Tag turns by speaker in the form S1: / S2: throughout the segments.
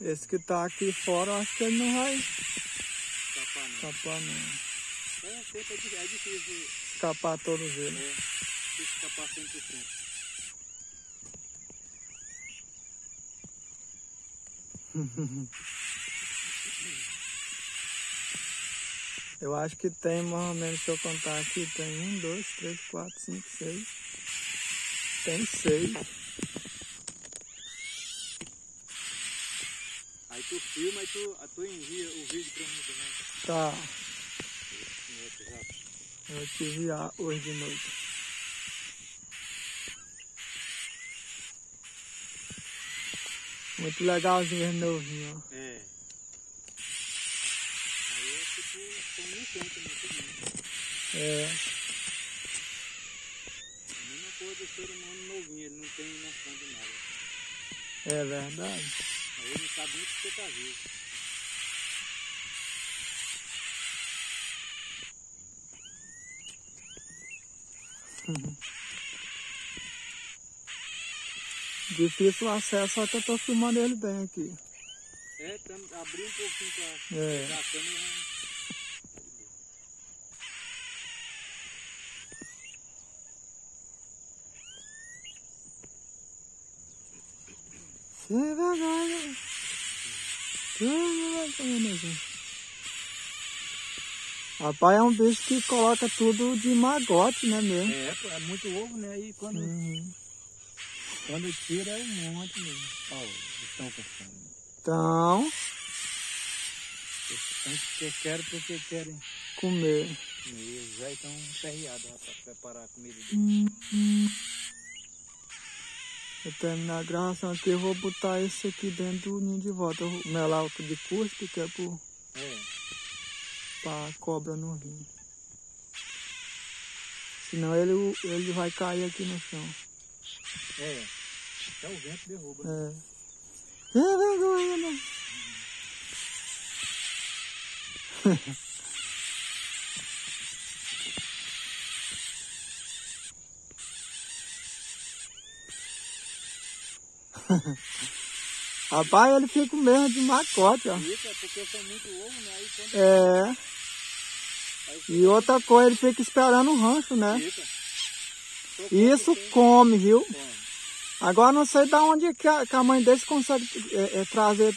S1: Esse que tá aqui fora, eu acho que ele não vai
S2: Escapar não.
S1: escapar não.
S2: É, sempre é é difícil
S1: Escapar todos eles.
S2: é, difícil escapar 100%.
S1: Eu acho que tem mais ou menos, se eu contar aqui, tem um, dois, três, quatro, cinco, seis. Tem seis.
S2: Filma e tu, a tu envia o vídeo pra mim também.
S1: Tá.
S2: No WhatsApp.
S1: Eu vou te enviar hoje de noite. Muito legalzinho esse novinho, ó.
S2: É. Aí é tipo, são mil contas, né? Tudo.
S1: É.
S2: A mesma coisa do ser humano novinho, ele não tem noção de nada.
S1: É verdade.
S2: Ele não sabe nem que você tá vivo.
S1: Difícil o acesso, só que eu tô filmando ele bem aqui.
S2: É, tam, abrir um pouquinho pra
S1: É.
S2: a câmera.
S1: Vergonha, gente. Rapaz, é um bicho que coloca tudo de magote, né mesmo?
S2: É, é muito ovo, né? Aí quando,
S1: Uhum.
S2: quando tira é um monte mesmo. Ó, estão fome.
S1: Então,
S2: Eles estão que querem porque querem
S1: comer.
S2: comer. Já estão perreados lá pra preparar a comida deles.
S1: Eu terminar a gravação aqui, eu vou botar esse aqui dentro do ninho de volta. O melau de cuspe, que é pro,
S2: É,
S1: pra cobra não vir. Senão ele, ele vai cair aqui no chão.
S2: é. Até o vento derruba.
S1: É. Sem vergonha, né? Rapaz, ele fica mesmo de macote, ó.
S2: É porque são muito ovo, né? Aí quando
S1: É.
S2: aí
S1: E outra coisa, ele fica esperando o rancho, né?
S2: fica.
S1: Isso come, viu?
S2: Come.
S1: Agora não sei de onde que a, que a mãe deles consegue é, é, trazer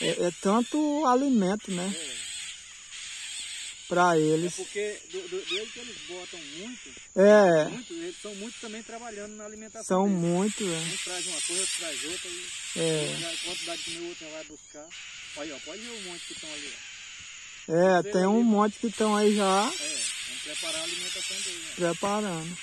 S1: é, é tanto alimento, né?
S2: É.
S1: Pra
S2: É
S1: eles.
S2: porque do, do, desde que eles botam muito,
S1: É,
S2: muito, eles são muito também trabalhando na alimentação.
S1: são
S2: deles.
S1: muito, é.
S2: Um traz uma coisa, outro traz outra e
S1: É,
S2: a quantidade de comer o outro vai buscar. Olha, ó, pode ver o monte que estão ali. Ó.
S1: é tem um monte que estão aí já
S2: É, vamos preparar a alimentação deles. Né?
S1: preparando.